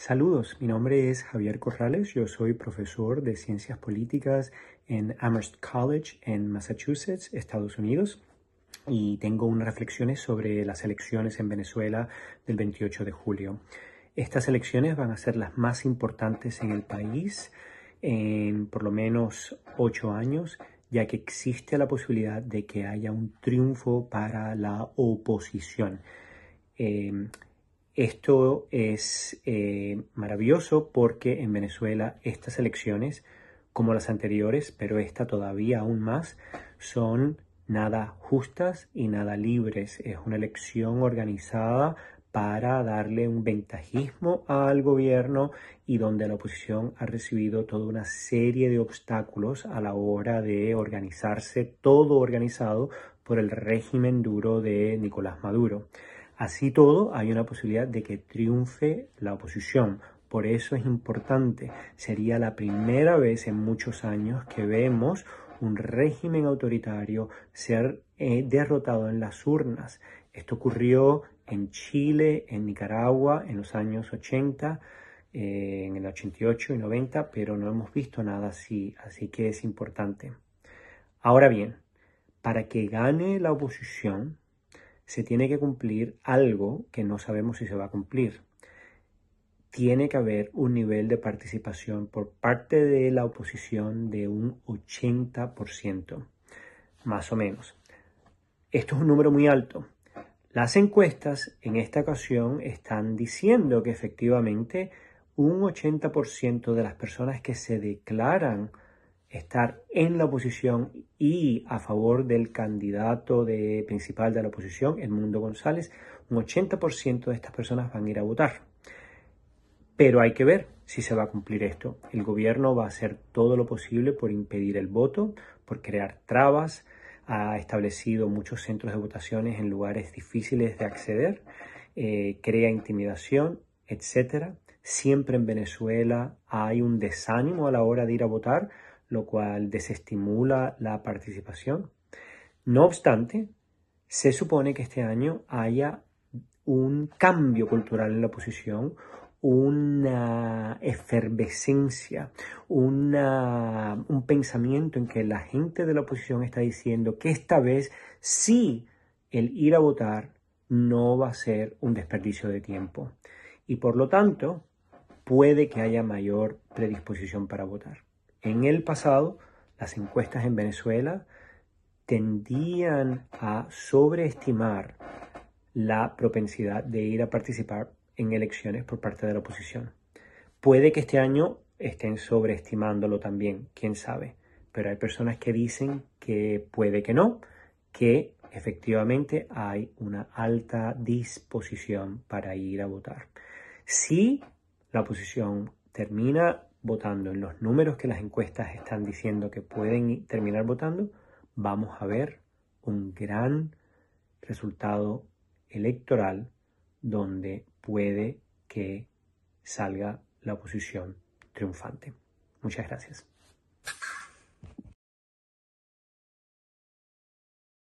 Saludos, mi nombre es Javier Corrales, yo soy profesor de Ciencias Políticas en Amherst College en Massachusetts, Estados Unidos, y tengo unas reflexiones sobre las elecciones en Venezuela del 28 de julio. Estas elecciones van a ser las más importantes en el país en por lo menos ocho años, ya que existe la posibilidad de que haya un triunfo para la oposición. Eh, esto es eh, maravilloso porque en Venezuela estas elecciones, como las anteriores, pero esta todavía aún más, son nada justas y nada libres. Es una elección organizada para darle un ventajismo al gobierno y donde la oposición ha recibido toda una serie de obstáculos a la hora de organizarse, todo organizado por el régimen duro de Nicolás Maduro. Así todo, hay una posibilidad de que triunfe la oposición. Por eso es importante. Sería la primera vez en muchos años que vemos un régimen autoritario ser eh, derrotado en las urnas. Esto ocurrió en Chile, en Nicaragua, en los años 80, eh, en el 88 y 90, pero no hemos visto nada así, así que es importante. Ahora bien, para que gane la oposición, se tiene que cumplir algo que no sabemos si se va a cumplir. Tiene que haber un nivel de participación por parte de la oposición de un 80%, más o menos. Esto es un número muy alto. Las encuestas en esta ocasión están diciendo que efectivamente un 80% de las personas que se declaran estar en la oposición y a favor del candidato de, principal de la oposición, Edmundo González, un 80% de estas personas van a ir a votar. Pero hay que ver si se va a cumplir esto. El gobierno va a hacer todo lo posible por impedir el voto, por crear trabas, ha establecido muchos centros de votaciones en lugares difíciles de acceder, eh, crea intimidación, etc. Siempre en Venezuela hay un desánimo a la hora de ir a votar lo cual desestimula la participación. No obstante, se supone que este año haya un cambio cultural en la oposición, una efervescencia, un pensamiento en que la gente de la oposición está diciendo que esta vez sí el ir a votar no va a ser un desperdicio de tiempo y por lo tanto puede que haya mayor predisposición para votar. En el pasado, las encuestas en Venezuela tendían a sobreestimar la propensidad de ir a participar en elecciones por parte de la oposición. Puede que este año estén sobreestimándolo también, quién sabe, pero hay personas que dicen que puede que no, que efectivamente hay una alta disposición para ir a votar. Si la oposición termina votando en los números que las encuestas están diciendo que pueden terminar votando, vamos a ver un gran resultado electoral donde puede que salga la oposición triunfante. Muchas gracias.